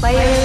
Bayi.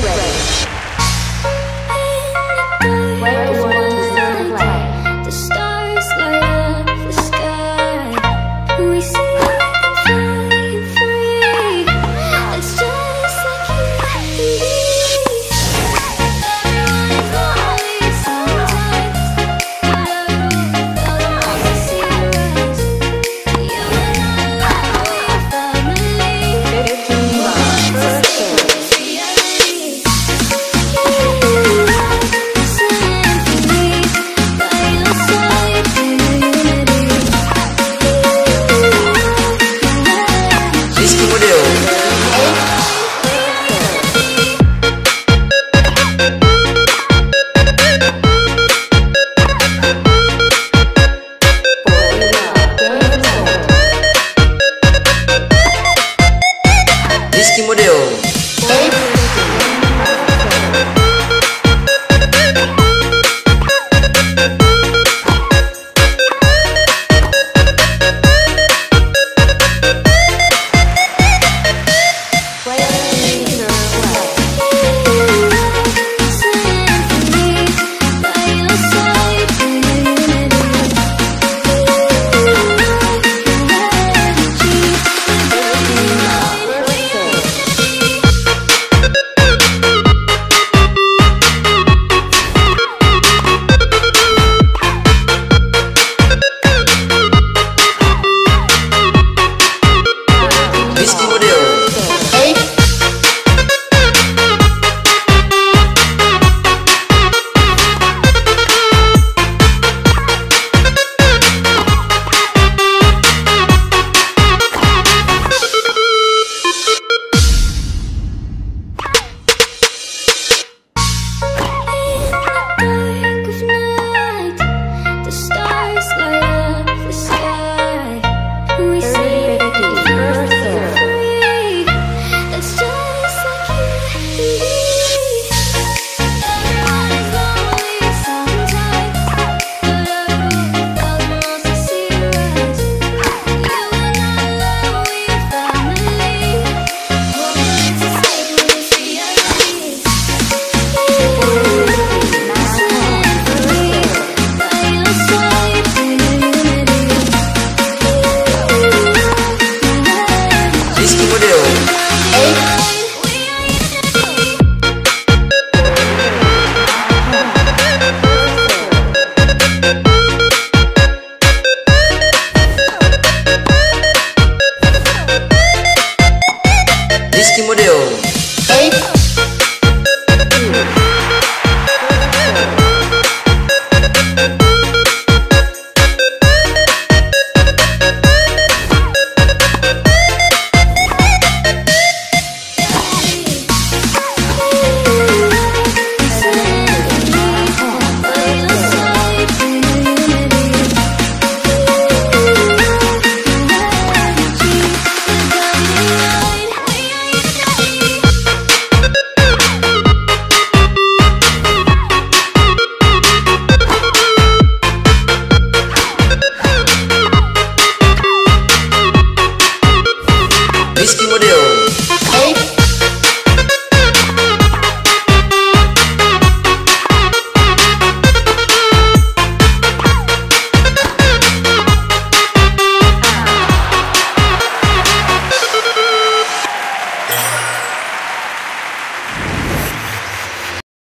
Whiskey, Modelo